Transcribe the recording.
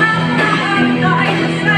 I'm not going